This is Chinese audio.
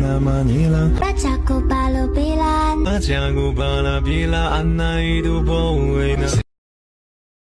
那玛尼拉，巴加古巴鲁比拉，巴加古巴拉比拉，安娜伊杜波维纳。